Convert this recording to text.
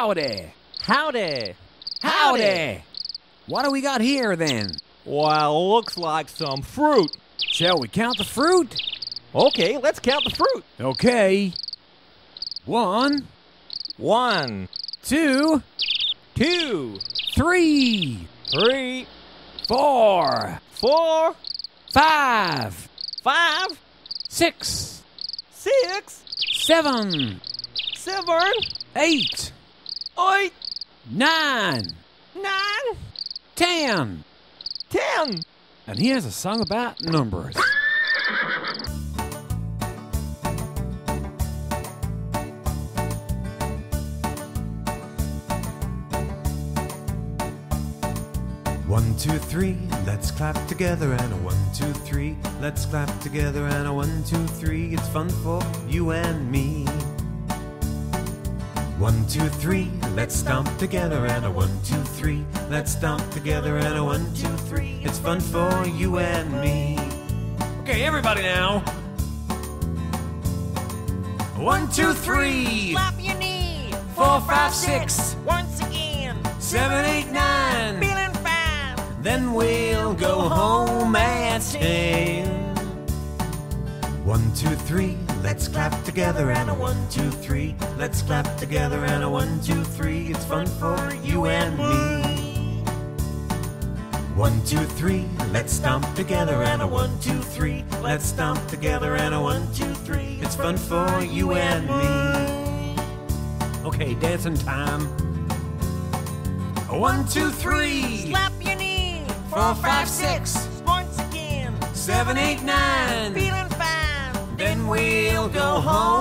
Howdy. Howdy. Howdy. What do we got here then? Well, looks like some fruit. Shall we count the fruit? Okay, let's count the fruit. Okay. One, One, two, two, three, three, four, four, five, five, six, six, seven, seven, eight, eight, nine, nine, ten. ten. And has a song about numbers. One, two, three, let's clap together and a one, two, three, let's clap together and a one, two, three, it's fun for you and me. One, two, three, let's stomp together and a one, two, three, let's stomp together and a one, two, three, it's fun for you and me. Okay, everybody now. One, two, three, Clap your knee. four, five, six, Once again. seven, eight, nine. Feeling fine. Then we'll go home at ten. One, two, three, let's clap together and a one, two, three, let's clap together and a one, two, three, it's fun for you and me. One, two, three, let's stomp together and a one, two, three, let's stomp together and a one, two, three, it's fun for you and me. Okay, dancing time. A one, two, three, Clap your knee. four, five, six, Once again. seven, eight, nine. We'll go home